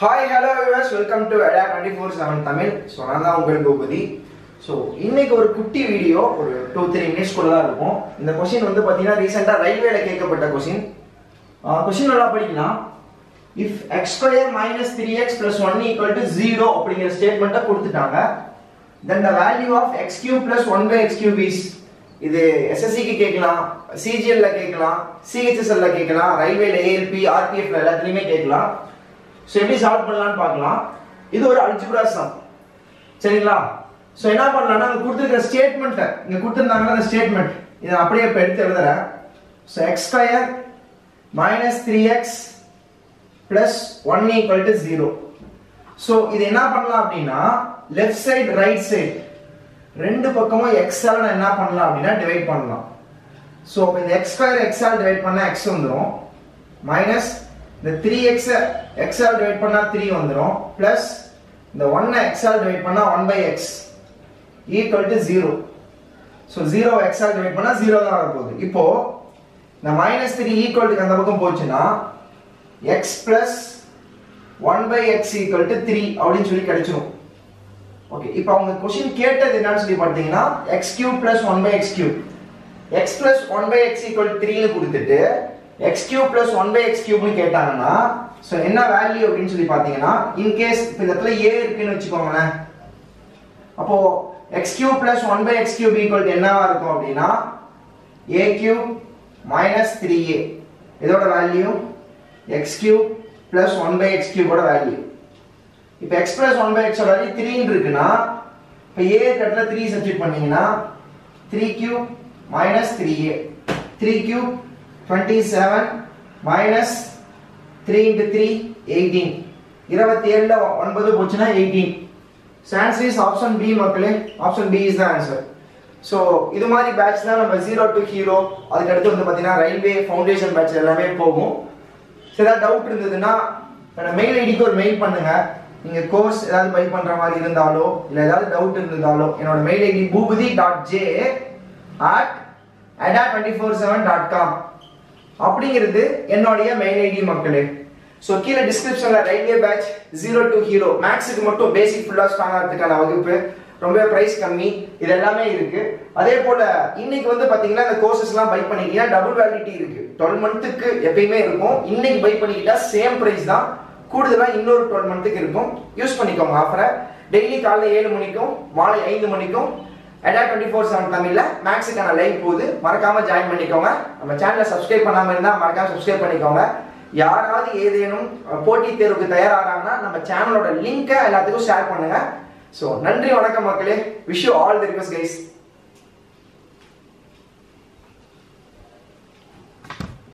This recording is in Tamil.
Hi hello viewers welcome to Adda twenty four seven Tamil so நான் தான் உங்கள் பூபதி. ஸோ இன்னைக்கு ஒரு குட்டி வீடியோ ஒரு டூ த்ரீ மினிட்ஸ்க்குள்ள தான் இருக்கும். இந்த கொஷின் வந்து பார்த்தீங்கன்னா ரீசெண்டாக ரயில்வேல கேட்கப்பட்ட கொஷின் கொஷின் நல்லா படிக்கலாம். If x square minus three x plus one equal to zero அப்படிங்கிற ஸ்டேட்மெண்ட்டை கொடுத்துட்டாங்க. Then the value of x cube plus one by x cube is இது எஸ்எஸ்சிக்கு கேட்கலாம் சிஜிஎல்ல கேட்கலாம் சிஹெச்எஸ்எல்ல கேட்கலாம் ரயில்வேல ஏஎல்பி ஆர்பிஎஃப்ல எல்லாத்துலேயுமே கேட்கலாம். ஸோ எப்படி சால்வ் பண்ணலாம்னு பார்க்கலாம். இது ஒரு அல்ஜிப்ரா சம் சரிங்களா? ஸோ என்ன பண்ணலாம்னா அங்கே கொடுத்துருக்க ஸ்டேட்மெண்ட்டை இங்கே கொடுத்துருந்தாங்கன்னா அந்த ஸ்டேட்மெண்ட் இதை அப்படியே இப்போ எடுத்து எழுதுறேன். So x square minus three x plus one equal to zero so இது என்ன பண்ணலாம் அப்படின்னா லெஃப்ட் சைடு ரைட் சைடு ரெண்டு பக்கமும் எக்ஸால் நான் என்ன பண்ணலாம் அப்படின்னா டிவைட் பண்ணலாம். ஸோ இந்த எக்ஸ் ஸ்கொயர் எக்ஸால் டிவைட் பண்ணால் எக்ஸ் வந்துடும் மைனஸ் இந்த த்ரீ எக்ஸ் எக்ஸால் டிவைட் பண்ணால் த்ரீ வந்துடும் ப்ளஸ் இந்த ஒன்னை எக்ஸால் டிவைட் பண்ணால் one by x equal to zero so zero எக்ஸால் divide பண்ணால் ஜீரோ தான் வரப்போகுது. இப்போது இந்த மைனஸ் த்ரீ ஈக்குவல் அந்த பக்கம் போச்சுன்னா x plus one by x equal to three அப்படின்னு சொல்லி கிடைச்சிரும். ஓகே இப்போ அவங்க கொஸ்டின் கேட்டது என்னன்னு சொல்லி பார்த்தீங்கன்னா x cube plus one by x cube x plus one by x equal த்ரீன்னு கொடுத்துட்டு x cube plus one by x கியூப்னு கேட்டாங்கன்னா ஸோ என்ன வேல்யூ அப்படின்னு சொல்லி பார்த்தீங்கன்னா இன்கேஸ் இப்போ இந்த இடத்துல ஏ இருக்குன்னு வச்சுக்கோங்களேன். அப்போ x cube plus one by x cube equal என்னவா இருக்கும் அப்படின்னா a cube minus three a இதோட value x cube plus one by x கியூபோட value இப்போ x plus one by x value த்ரீன்னு இருக்குன்னா இப்போ ஏ கட்டில த்ரீ சப்ஜெக்ட் பண்ணீங்கன்னா three cube minus three a three cube twenty seven minus three into three eighteen இருபத்தி ஏழில் ஒன்பது போச்சுன்னா eighteen answer is option B மக்களே. Option B is the answer. So இது மாதிரி பேட்ச் தான் நம்ம ஜீரோ டு ஹீரோ அதுக்கடுத்து வந்து பார்த்தீங்கன்னா ரயில்வே ஃபவுண்டேஷன் பேட்ச் எல்லாமே போகும். ஸோ ஏதாவது டவுட் இருந்ததுன்னா மெயில் ஐடிக்கு ஒரு மெயில் பண்ணுங்க. நீங்க கோர்ஸ் ஏதாவது பை பண்ற மாதிரி இருந்தாலோ இல்லை ஏதாவது டவுட் இருந்தாலோ என்னோட mail ID Bhoopathi dot J at Adda twenty four seven dot com அப்படிங்கிறது என்னுடைய மெயின் ஐடி மக்களே. ஸோ கீழே டிஸ்கிரிப்ஷன்ல railway batch zero to hero மேக்ஸுக்கு மட்டும் பேசிக் ஃபுல்லாக ஸ்ட்ராங் ஆகிறதுக்கான வகுப்பு. ரொம்ப ப்ரைஸ் கம்மி. இது எல்லாமே இருக்கு. அதே போல இன்னைக்கு வந்து பாத்தீங்கன்னா இந்த கோர்சஸ்லாம் பை பண்ணிக்கிட்டா டபுள் வேலிடிட்டி இருக்கு. டுவெல் மந்த்துக்கு எப்பயுமே இருக்கும். இன்னைக்கு பை பண்ணிக்கிட்டா சேம் ப்ரைஸ் தான். கூடுதலாக இன்னொரு டுவெல் மந்த்துக்கு இருக்கும். யூஸ் பண்ணிக்கோங்க ஆஃபரை டெய்லி காலைல ஏழு மணிக்கும் மாலை ஐந்து மணிக்கும் எடா டுவெண்ட்டி ஃபோர் செவன் தமிழ்ல. மேக்ஸுக்கான லைவ் போகுது. மறக்காம ஜாயின் பண்ணிக்கோங்க. நம்ம சேனலை சப்ஸ்கிரைப் பண்ணாம இருந்தா மறக்காம சப்ஸ்கிரைப் பண்ணிக்கோங்க. யாராவது ஏதேனும் போட்டித் தேர்வுக்கு தயாராகிறாங்கன்னா நம்ம சேனலோட லிங்கை எல்லாத்துக்கும் ஷேர் பண்ணுங்க. ஸோ நன்றி வணக்கம் மக்களே. Wish you all the request guys